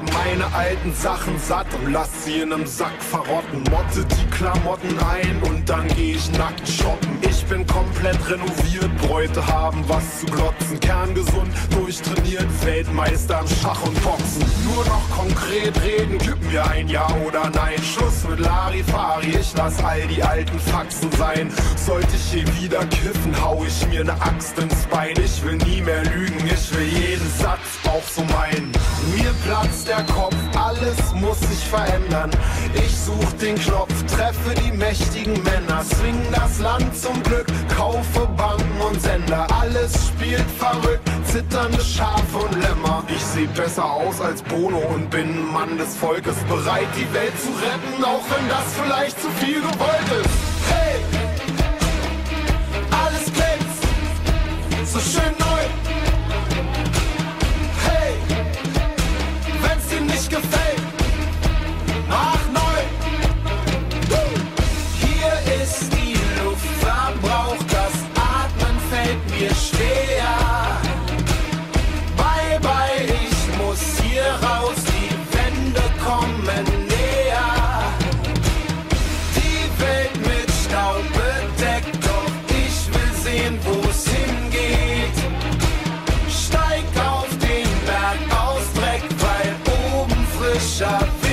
meine alten Sachen satt und lass sie in nem Sack verrotten. Motte die Klamotten ein und dann geh ich nackt shoppen. Ich bin komplett renoviert, Bräute haben was zu glotzen. Kerngesund, durchtrainiert, Weltmeister im Schach und Boxen. Nur noch konkret reden, gib mir ein Ja oder Nein. Schluss mit Larifari, ich lass all die alten Faxen sein. Sollte ich je wieder kiffen, hau ich mir ne Axt ins Bein. Ich will nie mehr lügen, platzt der Kopf, alles muss sich verändern. Ich such den Knopf, treffe die mächtigen Männer, swing das Land zum Glück, kaufe Banken und Sender. Alles spielt verrückt, zitternde Schafe und Lämmer. Ich seh besser aus als Bono und bin ein Mann des Volkes, bereit die Welt zu retten, auch wenn das vielleicht zu viel gewollt ist. deixa ver.